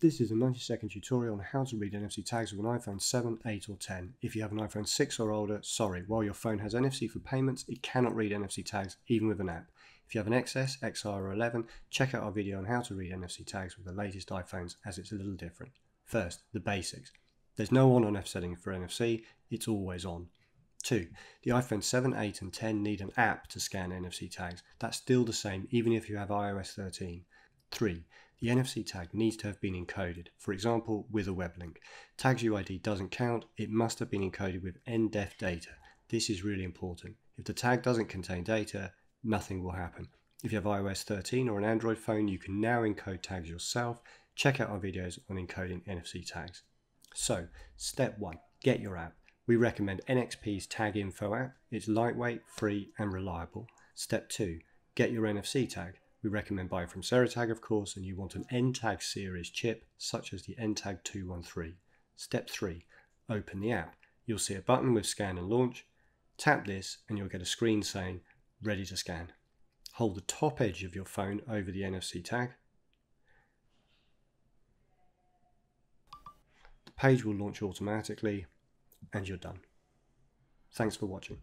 This is a 90 second tutorial on how to read NFC tags with an iPhone 7, 8 or 10. If you have an iPhone 6 or older, sorry, while your phone has NFC for payments, it cannot read NFC tags even with an app. If you have an XS, XR or 11, check out our video on how to read NFC tags with the latest iPhones as it's a little different. First, the basics. There's no on on off setting for NFC, it's always on. 2. The iPhone 7, 8 and 10 need an app to scan NFC tags. That's still the same even if you have iOS 13. 3. The NFC tag needs to have been encoded, for example with a web link. Tags UID doesn't count, it must have been encoded with NDEF data. This is really important. If the tag doesn't contain data, nothing will happen. If you have iOS 13 or an Android phone, you can now encode tags yourself. Check out our videos on encoding NFC tags. So, step 1. Get your app. We recommend NXP's Tag Info app. It's lightweight, free and reliable. Step 2. Get your NFC tag. We recommend buying from Seritag, of course, and you want an NTAG series chip, such as the NTAG 213. Step 3. Open the app. You'll see a button with scan and launch. Tap this and you'll get a screen saying, ready to scan. Hold the top edge of your phone over the NFC tag. The page will launch automatically and you're done. Thanks for watching.